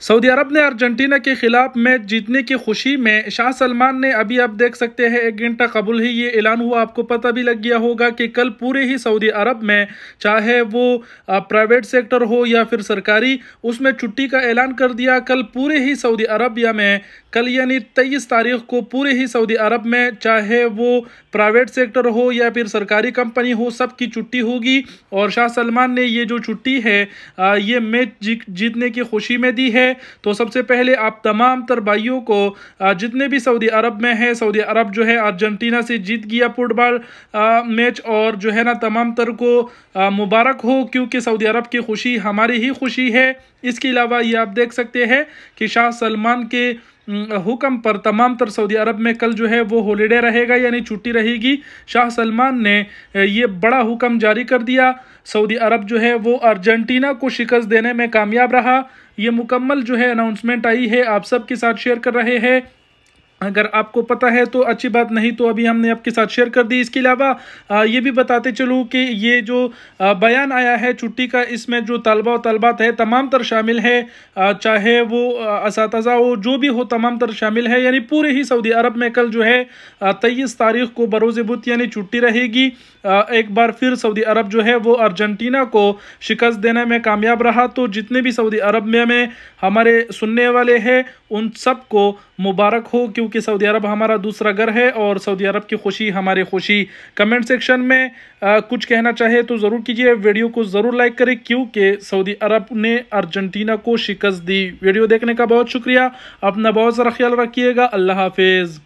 Saudi अरब ने Argentina के खिलाफ मैच जीतने की खुशी में शाह सलमान ने, अभी आप देख सकते हैं, एक घंटा कबल ही ये ऐलान हुआ। आपको पता भी लग गया होगा कि कल पूरे ही सऊदी अरब में, चाहे वो प्राइवेट सेक्टर हो या फिर सरकारी, उसमें छुट्टी का ऐलान कर दिया। कल पूरे ही सऊदी अरबिया में, कल यानी तेईस तारीख को पूरे ही सऊदी अरब में, चाहे वो प्राइवेट सेक्टर हो या फिर सरकारी कंपनी हो, सबकी छुट्टी होगी। और शाह सलमान ने ये जो छुट्टी है ये मैच जीतने की खुशी में दी है। तो सबसे पहले आप तमाम तर भाइयों को जितने भी सऊदी अरब में है, सऊदी अरब जो है अर्जेंटीना से जीत गया फुटबॉल मैच और जो है ना तमाम तर को मुबारक हो, क्योंकि सऊदी अरब की खुशी हमारी ही खुशी है। इसके अलावा ये आप देख सकते हैं कि शाह सलमान के हुक्म पर तमाम तर सऊदी अरब में कल जो है वो हॉलीडे रहेगा, यानी छुट्टी रहेगी। शाह सलमान ने ये बड़ा हुक्म जारी कर दिया। सऊदी अरब जो है वो अर्जेंटीना को शिकस्त देने में कामयाब रहा। ये मुकम्मल जो है अनाउंसमेंट आई है, आप सबके साथ शेयर कर रहे हैं। अगर आपको पता है तो अच्छी बात, नहीं तो अभी हमने आपके साथ शेयर कर दी। इसके अलावा ये भी बताते चलूँ कि ये जो बयान आया है छुट्टी का, इसमें जो तलबा और तलबात है, तमाम तर शामिल है। चाहे वो इस हो, जो भी हो, तमाम तर शामिल है। यानी पूरे ही सऊदी अरब में कल जो है तेईस तारीख को बरोज़ बुत, यानी छुट्टी रहेगी। एक बार फिर सऊदी अरब जो है, वो अर्जेंटीना को शिकस्त देने में कामयाब रहा। तो जितने भी सऊदी अरब में हमारे सुनने वाले हैं, उन सबको मुबारक हो क्योंकि सऊदी अरब हमारा दूसरा घर है और सऊदी अरब की खुशी हमारी खुशी। कमेंट सेक्शन में आ, कुछ कहना चाहे तो ज़रूर कीजिए। वीडियो को ज़रूर लाइक करें क्योंकि सऊदी अरब ने अर्जेंटीना को शिकस्त दी। वीडियो देखने का बहुत शुक्रिया। अपना बहुत सारा ख्याल रखिएगा। अल्लाह हाफिज़।